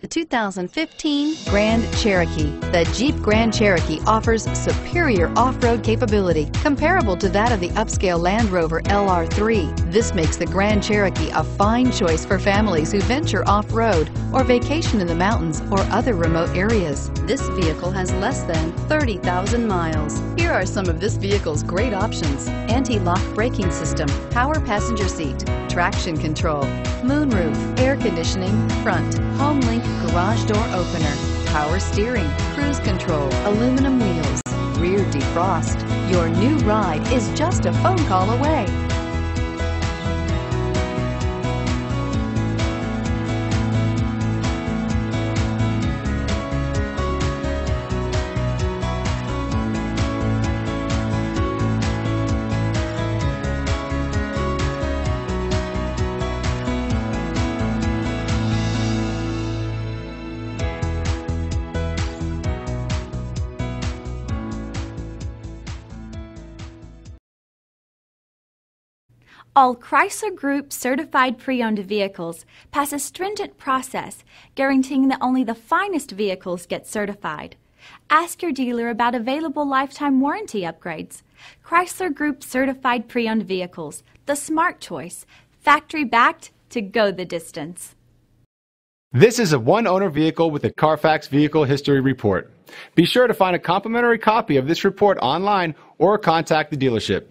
The 2015 Grand Cherokee. The Jeep Grand Cherokee offers superior off-road capability comparable to that of the upscale Land Rover LR3. This makes the Grand Cherokee a fine choice for families who venture off-road or vacation in the mountains or other remote areas. This vehicle has less than 30,000 miles. Here are some of this vehicle's great options. Anti-lock braking system, power passenger seat, traction control, moonroof, air conditioning, front, home link garage door opener, power steering, cruise control, aluminum wheels, rear defrost. Your new ride is just a phone call away. All Chrysler Group certified pre owned vehicles pass a stringent process guaranteeing that only the finest vehicles get certified. Ask your dealer about available lifetime warranty upgrades. Chrysler Group certified pre owned vehicles, the smart choice, factory backed to go the distance. This is a one owner vehicle with a Carfax Vehicle History Report. Be sure to find a complimentary copy of this report online or contact the dealership.